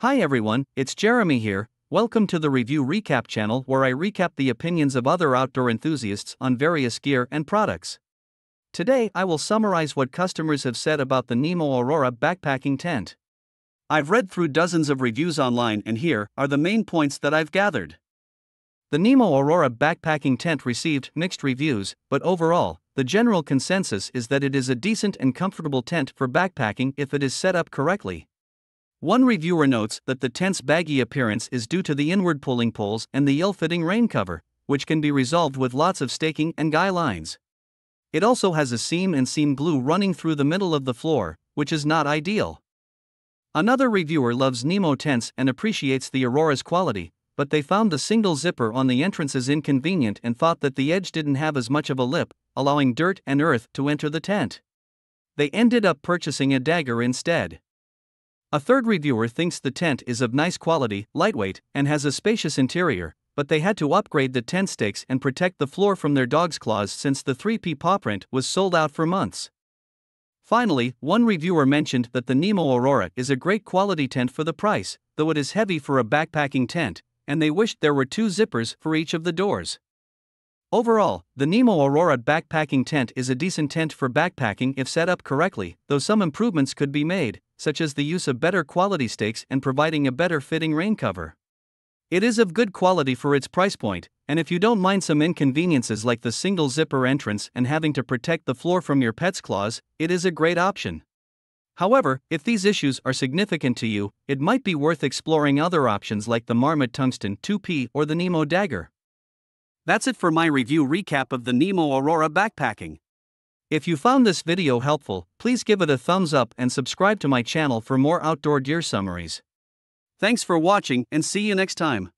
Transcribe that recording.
Hi everyone, it's Jeremy here. Welcome to the Review Recap channel where I recap the opinions of other outdoor enthusiasts on various gear and products. Today I will summarize what customers have said about the Nemo Aurora backpacking tent. I've read through dozens of reviews online and here are the main points that I've gathered. The Nemo Aurora backpacking tent received mixed reviews, but overall, the general consensus is that it is a decent and comfortable tent for backpacking if it is set up correctly. One reviewer notes that the tent's baggy appearance is due to the inward pulling poles and the ill fitting rain cover, which can be resolved with lots of staking and guy lines. It also has a seam and seam glue running through the middle of the floor, which is not ideal. Another reviewer loves Nemo tents and appreciates the Aurora's quality, but they found the single zipper on the entrances inconvenient and thought that the edge didn't have as much of a lip, allowing dirt and earth to enter the tent. They ended up purchasing a Dagger instead. A third reviewer thinks the tent is of nice quality, lightweight, and has a spacious interior, but they had to upgrade the tent stakes and protect the floor from their dog's claws since the 3P paw print was sold out for months. Finally, one reviewer mentioned that the Nemo Aurora is a great quality tent for the price, though it is heavy for a backpacking tent, and they wished there were two zippers for each of the doors. Overall, the Nemo Aurora backpacking tent is a decent tent for backpacking if set up correctly, though some improvements could be made, such as the use of better quality stakes and providing a better fitting rain cover. It is of good quality for its price point, and if you don't mind some inconveniences like the single zipper entrance and having to protect the floor from your pet's claws, it is a great option. However, if these issues are significant to you, it might be worth exploring other options like the Marmot Tungsten 2P or the Nemo Dagger. That's it for my review recap of the Nemo Aurora backpacking. If you found this video helpful, please give it a thumbs up and subscribe to my channel for more outdoor gear summaries. Thanks for watching and see you next time.